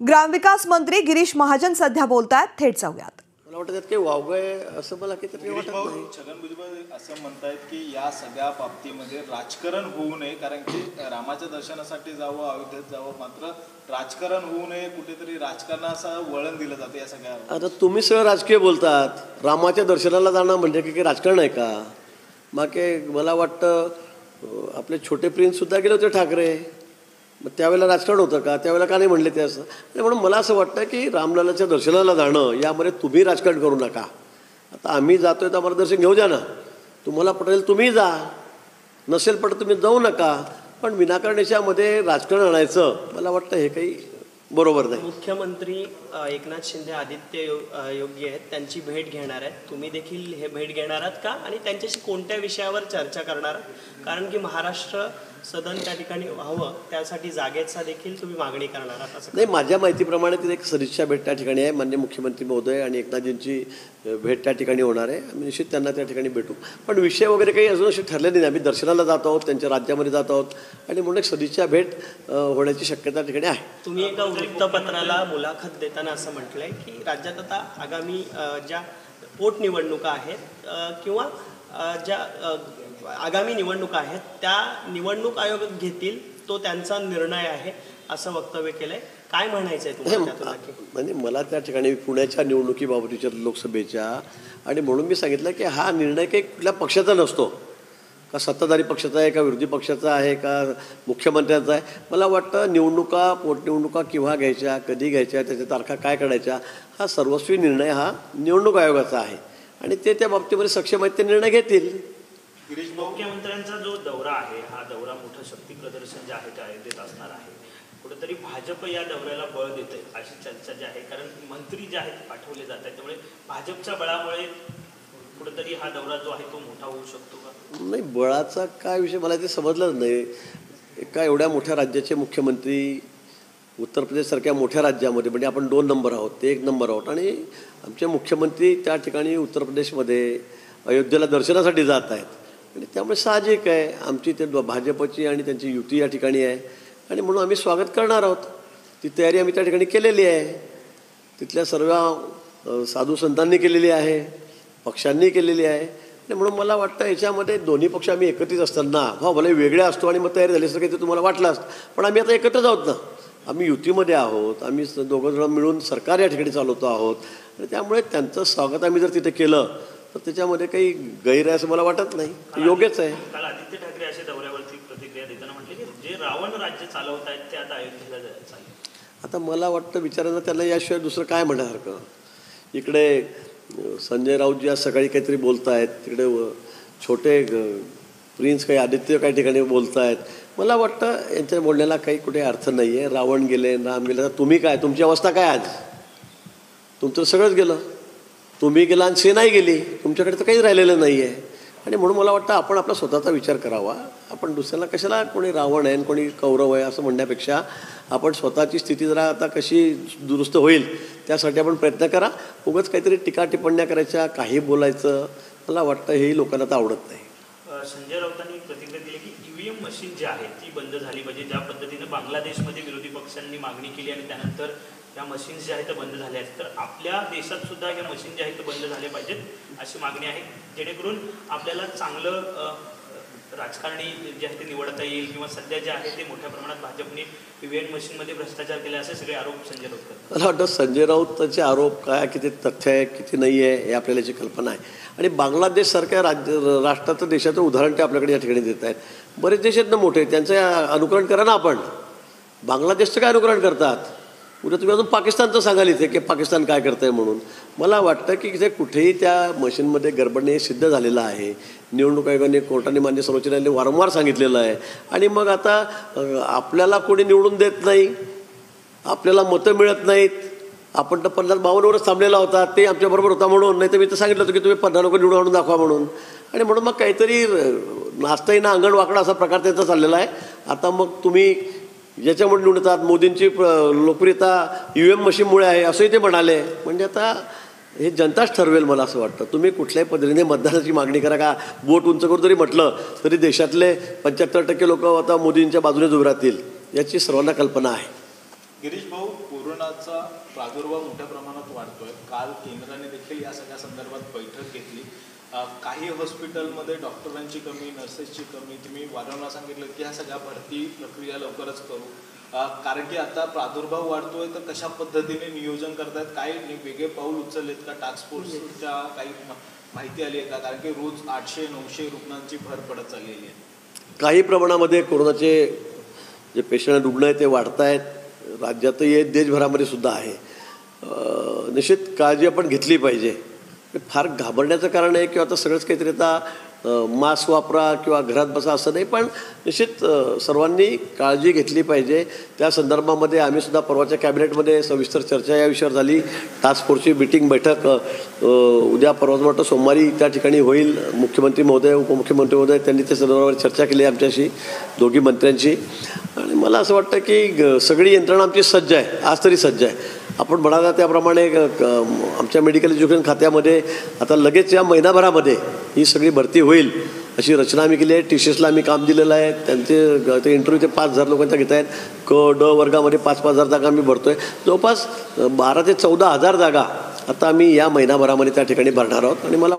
ग्रामविकास मंत्री गिरीश महाजन सध्या बोलतायत थेट जाऊयात. मला वाटतं काही वावगं आहे असं मला गिरीश वाटत नाही. छगन भुजबळ असं म्हणतायत की या सगळ्या बाबतीमध्ये राजकारण होऊ नये कारण की रामाच्या दर्शनासाठी जावं अयोध्येत जावं मात्र राजकारण होऊ नये कुठेतरी राजकारणाचं वळण दिलं जातं या सगळ्या आता तुम्ही सगळं राजकीय बोलतात रामाच्या दर्शनाला जाणं म्हणजे की राजकारण आहे का? मग काय मला वाटतं आपले छोटे प्रिन्ससुद्धा गेले होते ठाकरे. मग त्यावेळेला राजकारण होतं का? त्यावेळेला का नाही म्हणले ते असं? आणि म्हणून मला असं वाटतं की रामलालाच्या दर्शनाला जाणं यामध्ये तुम्ही राजकारण करू नका. आता आम्ही जातो आहे तर आम्हाला दर्शन घेऊ द्या ना. तुम्हाला पटेल तुम्ही जा. नसेल पटत तुम्ही जाऊ नका. पण विनाकारण याच्यामध्ये राजकारण आणायचं मला वाटतं हे काही बरोबर नाही मुख्यमंत्री एकनाथ शिंदे आदित्य योगी आहेत त्यांची भेट घेणार आहेत. तुम्ही देखील हे भेट घेणार आहात का? आणि त्यांच्याशी कोणत्या विषयावर चर्चा करणार आहात? कारण की महाराष्ट्र सदन त्या ठिकाणी व्हावं त्यासाठी जागेचा देखील तुम्ही मागणी करणार आहात असं नाही माझ्या माहितीप्रमाणे तिथे एक सदिच्छा भेट त्या ठिकाणी आहे. मान्य मुख्यमंत्री महोदय आणि एकनाथजींची भेट त्या ठिकाणी होणार आहे. आम्ही निश्चित त्यांना त्या ठिकाणी भेटू. पण विषय वगैरे काही अजून असे ठरले नाही. आम्ही दर्शनाला जात आहोत त्यांच्या राज्यामध्ये जात आहोत आणि म्हणून एक सदिच्छा भेट होण्याची शक्यता त्या ठिकाणी आहे. तुम्ही एका वृत्तपत्राला मुलाखत देताना असं म्हटलं आहे की राज्यात आता आगामी ज्या पोटनिवडणुका आहेत किंवा ज्या आगामी निवडणुका आहेत त्या निवडणूक आयोग घेतील तो त्यांचा निर्णय आहे असं वक्तव्य केलंय. काय तुम्हाला त्यातून नक्की? म्हणजे मला त्या ठिकाणी पुण्याच्या निवडणुकीबाबत विचार लोकसभेच्या आणि म्हणून मी सांगितलं की हा निर्णय काही कुठल्या पक्षाचा नसतो. का सत्ताधारी पक्षाचा आहे का विरोधी पक्षाचा आहे का मुख्यमंत्र्यांचा आहे. मला वाटतं निवडणुका पोटनिवडणुका केव्हा घ्यायच्या कधी घ्यायच्या त्याच्या तारखा काय काढायच्या हा सर्वस्वी निर्णय हा निवडणूक आयोगाचा आहे. आणि ते त्या बाबतीमध्ये सक्षम आहेत ते निर्णय घेतील. गिरीश मुख्यमंत्र्यांचा जो दौरा आहे हा दौरा मोठं शक्ती प्रदर्शन जे आहे ते आयोजित असणार आहे. कुठेतरी भाजप या दौऱ्याला बळ देते अशी चर्चा जी आहे कारण मंत्री जे आहेत पाठवले जात आहेत त्यामुळे भाजपच्या बळामुळे कुठेतरी हा दौरा जो आहे तो मोठा होऊ शकतो का? नाही बळाचा काय विषय? मला ते समजलंच नाही. एका एवढ्या मोठ्या राज्याचे मुख्यमंत्री उत्तर प्रदेशसारख्या मोठ्या राज्यामध्ये म्हणजे आपण दोन नंबर आहोत ते एक नंबर आहोत. आणि आमचे मुख्यमंत्री त्या ठिकाणी उत्तर प्रदेशमध्ये अयोध्येला दर्शनासाठी जात आहेत. आणि त्यामुळे साहजिक आहे. आमची ते भाजपची आणि त्यांची युती या ठिकाणी आहे. आणि म्हणून आम्ही स्वागत करणार आहोत. ती तयारी आम्ही त्या ठिकाणी केलेली आहे. तिथल्या सर्व साधू संतांनी केलेली आहे. पक्षांनी केलेली आहे. आणि म्हणून मला वाटतं याच्यामध्ये दोन्ही पक्ष आम्ही एकत्रित असताना हा भले वेगळ्या असतो आणि मग तयारी झाली असं काही ते तुम्हाला वाटलं असतं. पण आम्ही आता एकत्रच आहोत ना. आम्ही युतीमध्ये आहोत. आम्ही स- दोघं जण मिळून सरकार या ठिकाणी चालवतो आहोत. आणि त्यामुळे त्यांचं स्वागत आम्ही जर तिथे केलं तर त्याच्यामध्ये काही गैर आहे असं मला वाटत नाही. योग्यच आहे. काल आदित्य ठाकरे असे दौऱ्यावरती प्रतिक्रिया देताना म्हटले की जे रावण राज्य चालवत आहेत ते आता अयोध्येला आता मला वाटतं विचारांना त्यांना याशिवाय दुसरं काय म्हणण्यासारखं इकडे संजय राऊतजी आज सकाळी काहीतरी बोलत आहेत तिकडे छोटे प्रिन्स काही आदित्य काही ठिकाणी बोलत आहेत मला वाटतं यांच्या बोलण्याला काही कुठे अर्थ नाही आहे रावण गेले राम गेले. तर तुम्ही काय? तुमची अवस्था काय आज? तुमचं सगळंच गेलं. तुम्ही गेला आणि सेनाही गेली तुमच्याकडे तर काही राहिलेलं नाही आहे आणि म्हणून मला वाटतं आपण आपला स्वतःचा विचार करावा. आपण दुसऱ्याला कशाला कोणी रावण आहे आणि कोणी कौरव आहे असं म्हणण्यापेक्षा आपण स्वतःची स्थिती जरा आता कशी दुरुस्त होईल त्यासाठी आपण प्रयत्न करा. उगाच काहीतरी टीका टिप्पण्या करायच्या काही बोलायचं. मला वाटतं हेही लोकांना तर आवडत नाही. संजय राऊतांनी प्रतिक्रिया दिली की ईव्हीएम मशीन जी आहे ती बंद झाली पाहिजे. ज्या पद्धतीनं बांगलादेशमध्ये विरोधी पक्षांनी मागणी केली आणि त्यानंतर या मशीन्स ज्या आहेत त्या बंद झाल्या आहेत. तर आपल्या देशात सुद्धा या मशीन ज्या आहेत त्या बंद झाल्या पाहिजेत अशी मागणी आहे. जेणेकरून आपल्याला चांगलं राजकारणी जे आहे ते निवडता येईल किंवा सध्या जे आहे ते मोठ्या प्रमाणात भाजपने पीव्हीएन मशीनमध्ये भ्रष्टाचार केला असे सगळे आरोप संजय राऊत मला वाटतं संजय राऊतचे आरोप काय किती तथ्य आहे किती नाही आहे हे आपल्याला याची कल्पना आहे. आणि बांगलादेशसारख्या राज्य राष्ट्राचं देशाचं उदाहरण ते आपल्याकडे या ठिकाणी देत आहेत. बरेच देश आहेत ना मोठे त्यांचं अनुकरण करा ना आपण. बांगलादेशचं काय अनुकरण करतात? उद्या तुम्ही अजून पाकिस्तानचं सांगाल इथे की पाकिस्तान काय करतं आहे म्हणून. मला वाटतं की इथे कुठेही त्या मशीनमध्ये गडबडणे सिद्ध झालेलं आहे. निवडणूक आयोगाने कोर्टाने मान्य सर्वोच्च न्यायालयाने वारंवार सांगितलेलं आहे. आणि मग आता आपल्याला कोणी निवडून देत नाही आपल्याला मतं मिळत नाहीत आपण तर पन्नास बावन्नवरच थांबलेला होता ते आमच्याबरोबर होता म्हणून नाही तर मी तर सांगितलं होतं की तुम्ही पन्नास लोक निवडून आणून दाखवा म्हणून. आणि म्हणून मग काहीतरी नाचताही नाचता येईना अंगण वाकडा असा प्रकार त्यांचा चाललेला आहे. आता मग तुम्ही याच्यामुळे निवडून येतात मोदींची प्र- लोकप्रियता यू एम मशीनमुळे आहे असंही ते म्हणाले. म्हणजे आता हे जनताच ठरवेल मला असं वाटतं. तुम्ही कुठल्याही पद्धतीने मतदानाची मागणी करा का? बोट उंच करून जरी म्हटलं तरी देशातले पंच्याहत्तर टक्के लोक आता मोदींच्या बाजूनेच उभे राहतील याची सर्वांना कल्पना आहे. गिरीश भाऊ कोरोनाचा प्रादुर्भाव मोठ्या प्रमाणात वाढतोय. काल केंद्राने देखील या सगळ्या संदर्भात बैठक घेतली. काही हॉस्पिटलमध्ये डॉक्टरांची कमी नर्सेसची कमी तुम्ही वारंवार सांगितलं की ह्या सगळ्या भरती प्रक्रिया लवकरच करू. कारण की आता प्रादुर्भाव वाढतोय तर कशा पद्धतीने नियोजन करतायत काय वेगळे पाऊल उचललेत का? टास्क फोर्सच्या काही माहिती आली आहे का? कारण की रोज आठशे नऊशे रुग्णांची भर पडत चाललेली आहे. काही प्रमाणामध्ये कोरोनाचे जे पेशंट रुग्ण आहेत ते वाढत आहेत राज्यातही देशभरामध्ये सुद्धा आहे. निश्चित काळजी आपण घेतली पाहिजे. फार घाबरण्याचं कारण आहे किंवा आता सगळंच काहीतरी आता मास्क वापरा किंवा घरात बसा असं नाही पण निश्चित सर्वांनी काळजी घेतली पाहिजे. त्या संदर्भामध्ये आम्हीसुद्धा परवाच्या कॅबिनेटमध्ये सविस्तर चर्चा या विषयावर झाली. टास्क फोर्सची मिटिंग बैठक उद्या परवाच वाटतं सोमवारी त्या ठिकाणी होईल. मुख्यमंत्री महोदय उपमुख्यमंत्री महोदय त्यांनी त्या संदर्भावर चर्चा केली आहे आमच्याशी दोघी मंत्र्यांशी. आणि मला असं वाटतं की ग- सगळी यंत्रणा आमची सज्ज आहे आज तरी सज्ज आहे. आपण म्हणाला त्याप्रमाणे क- आमच्या मेडिकल एज्युकेशन खात्यामध्ये आता लगेच या महिनाभरामध्ये ही सगळी भरती होईल अशी रचना आम्ही केली आहे. टी सी एसला आम्ही काम दिलेलं आहे. त्यांचे ते इंटरव्ह्यू ते पाच हजार लोकांचा घेत आहेत. क ड वर्गामध्ये पाच पाच हजार जागा आम्ही भरतो आहे जवळपास बारा ते चौदा हजार जागा आता आम्ही या महिनाभरामध्ये त्या ठिकाणी भरणार आहोत. आणि मला